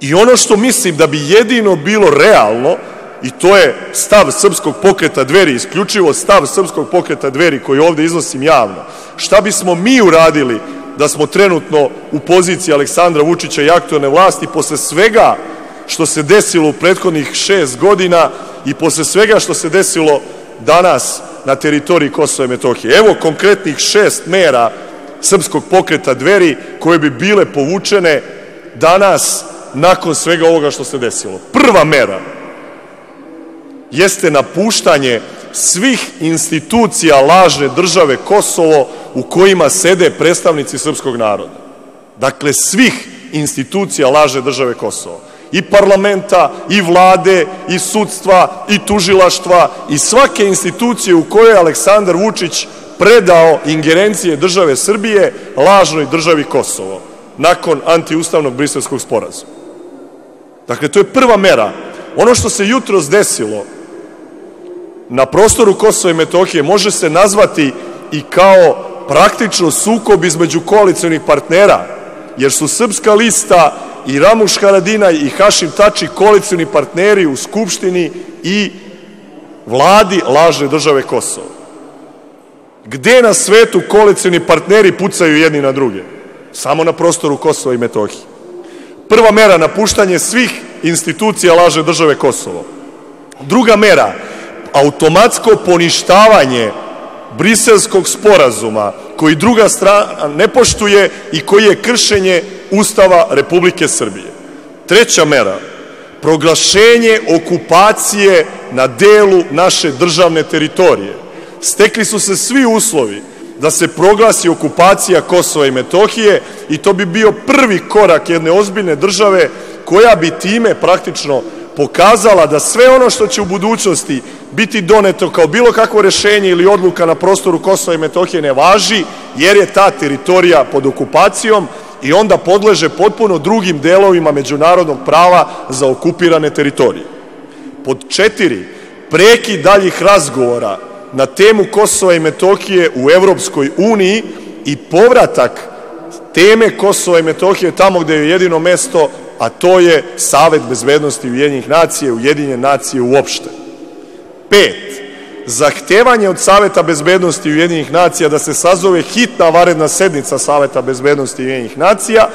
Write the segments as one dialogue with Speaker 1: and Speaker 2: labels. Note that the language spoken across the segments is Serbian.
Speaker 1: I ono što mislim da bi jedino bilo realno, i to je stav srpskog pokreta dveri, isključivo stav srpskog pokreta dveri koji ovde iznosim javno, šta bismo mi uradili da smo trenutno u poziciji Aleksandra Vučića i aktualne vlasti posle svega što se desilo u prethodnih šest godina i posle svega što se desilo danas na teritoriji Kosova i Metohije. Evo konkretnih šest mera srpskog pokreta dveri koje bi bile povučene danas nakon svega ovoga što se desilo. Prva mera jeste napuštanje svih institucija lažne države Kosovo u kojima sede predstavnici srpskog naroda. Dakle, svih institucija lažne države Kosovo. I parlamenta, i vlade, i sudstva, i tužilaštva, i svake institucije u kojoj je Aleksandar Vučić predao ingerencije države Srbije lažnoj državi Kosovo nakon antiustavnog briselskog sporazuma. Dakle, to je prva mera. Ono što se jutro desilo na prostoru Kosova i Metohije može se nazvati i kao praktično sukob između koalicijonih partnera, jer su Srpska lista i Ramuš Haradina i Hašim Tači koalicijoni partneri u Skupštini i vladi lažne države Kosovo. Gde na svetu koalicijoni partneri pucaju jedni na druge? Samo na prostoru Kosova i Metohije. Prva mera, napuštanje svih institucija lažne države Kosovo. Druga mera, automatsko poništavanje briselskog sporazuma koji druga strana ne poštuje i koji je kršenje Ustava Republike Srbije. Treća mera, proglašenje okupacije na delu naše državne teritorije. Stekli su se svi uslovi da se proglasi okupacija Kosova i Metohije i to bi bio prvi korak jedne ozbiljne države koja bi time praktično pokazala da sve ono što će u budućnosti biti doneto kao bilo kakvo rešenje ili odluka na prostoru Kosova i Metohije ne važi, jer je ta teritorija pod okupacijom i onda podleže potpuno drugim delovima međunarodnog prava za okupirane teritorije. Pod četiri, preki daljih razgovora na temu Kosova i Metohije u Evropskoj uniji i povratak teme Kosova i Metohije tamo gde je jedino mesto, a to je Savet bezbednosti Ujedinjenih nacije, Ujedinjene nacije uopšte. Pet, zahtevanje od Saveta bezbednosti Ujedinjenih nacija da se sazove hitna varedna sednica Saveta bezbednosti Ujedinjenih nacija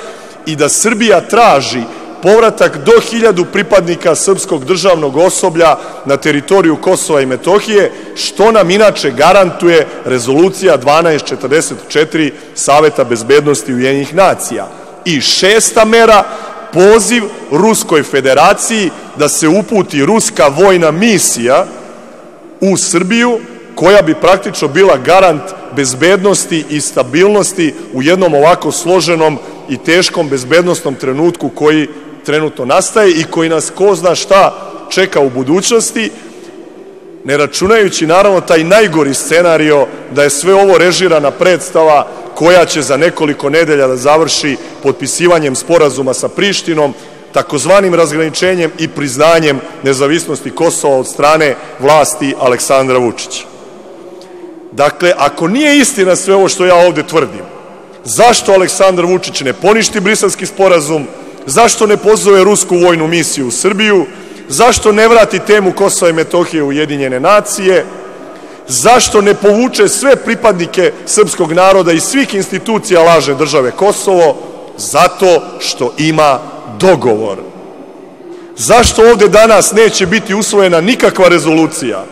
Speaker 1: i da Srbija traži povratak do hiljadu pripadnika srpskog državnog osoblja na teritoriju Kosova i Metohije, što nam inače garantuje rezolucija 1244 Saveta bezbednosti Ujedinjenih nacija. I šesta mera, poziv Ruskoj federaciji da se uputi ruska vojna misija u Srbiju, koja bi praktično bila garant bezbednosti i stabilnosti u jednom ovako složenom i teškom bezbednostnom trenutku koji trenutno nastaje i koji nas ko zna šta čeka u budućnosti, ne računajući naravno taj najgori scenario da je sve ovo režirana predstava koja će za nekoliko nedelja da završi potpisivanjem sporazuma sa Prištinom, takozvanim razgraničenjem i priznanjem nezavisnosti Kosova od strane vlasti Aleksandra Vučića. Dakle, ako nije istina sve ovo što ja ovde tvrdim, zašto Aleksandar Vučić ne poništi briselski sporazum, zašto ne pozove rusku vojnu misiju u Srbiju, zašto ne vrati temu Kosova i Metohije u Ujedinjene nacije, zašto ne povuče sve pripadnike srpskog naroda i svih institucija lažne države Kosovo, zato što ima dogovor. Zašto ovde danas neće biti usvojena nikakva rezolucija,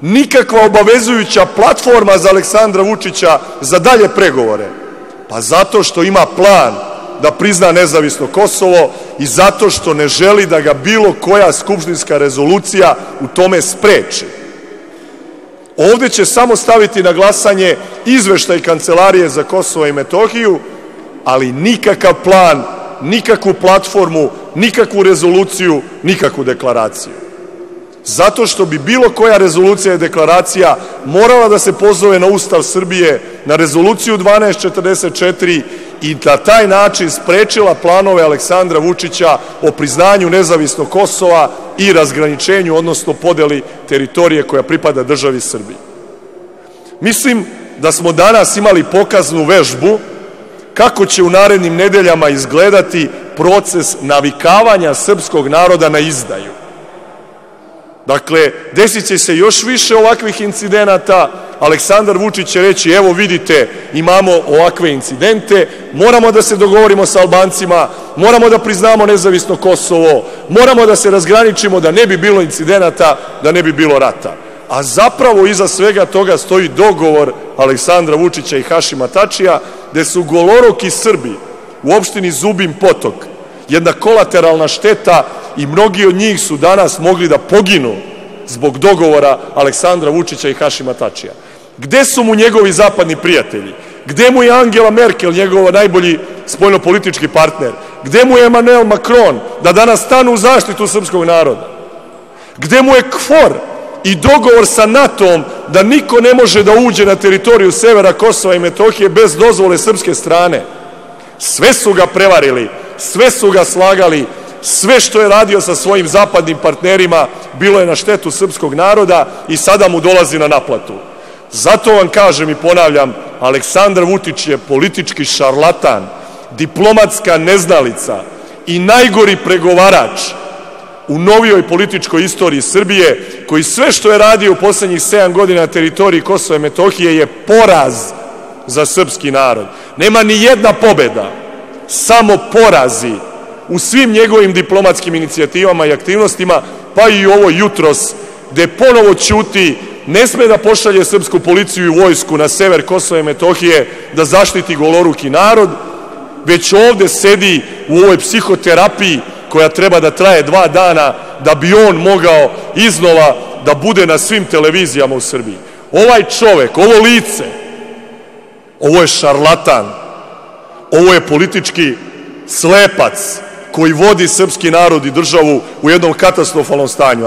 Speaker 1: nikakva obavezujuća platforma za Aleksandra Vučića za dalje pregovore? Pa zato što ima plan da prizna nezavisno Kosovo i zato što ne želi da ga bilo koja skupštinska rezolucija u tome spreči. Ovde će samo staviti na glasanje izveštaj Kancelarije za Kosovo i Metohiju, ali nikakav plan nikakvu platformu, nikakvu rezoluciju, nikakvu deklaraciju. Zato što bi bilo koja rezolucija i deklaracija morala da se pozove na Ustav Srbije, na rezoluciju 1244 i na taj način sprečila planove Aleksandra Vučića o priznanju nezavisnog Kosova i razgraničenju, odnosno podeli teritorije koja pripada državi Srbiji. Mislim da smo danas imali pokaznu vežbu kako će u narednim nedeljama izgledati proces navikavanja srpskog naroda na izdaju. Dakle, desit će se još više ovakvih incidenata, Aleksandar Vučić će reći, evo vidite, imamo ovakve incidente, moramo da se dogovorimo sa Albancima, moramo da priznamo nezavisno Kosovo, moramo da se razgraničimo da ne bi bilo incidenata, da ne bi bilo rata. A zapravo iza svega toga stoji dogovor Aleksandra Vučića i Hašima Tačija, gde su goloroki Srbi u opštini Zubin Potok, jedna kolateralna šteta i mnogi od njih su danas mogli da poginu zbog dogovora Aleksandra Vučića i Hašima Tačija. Gde su mu njegovi zapadni prijatelji? Gde mu je Angela Merkel, njegova najbolji spoljnopolitički partner? Gde mu je Emmanuel Macron da danas stanu u zaštitu srpskog naroda? Gde mu je KFOR i dogovor sa NATO-om da niko ne može da uđe na teritoriju severa Kosova i Metohije bez dozvole srpske strane? Sve su ga prevarili, sve su ga slagali, sve što je radio sa svojim zapadnim partnerima bilo je na štetu srpskog naroda i sada mu dolazi na naplatu. Zato vam kažem i ponavljam, Aleksandar Vučić je politički šarlatan, diplomatska neznalica i najgori pregovarač u novijoj političkoj istoriji Srbije, koji sve što je radio u poslednjih 7 godina na teritoriji Kosova i Metohije je poraz za srpski narod. Nema ni jedna pobeda, samo porazi u svim njegovim diplomatskim inicijativama i aktivnostima, pa i ovo jutros, gde ponovo ćuti, ne sme da pošalje srpsku policiju i vojsku na sever Kosova i Metohije da zaštiti goloruki narod, već ovde sedi u ovoj psihoterapiji koja treba da traje dva dana da bi on mogao iznova da bude na svim televizijama u Srbiji. Ovaj čovek, ovo lice, ovo je šarlatan, ovo je politički slepac koji vodi srpski narod i državu u jednom katastrofalnom stanju.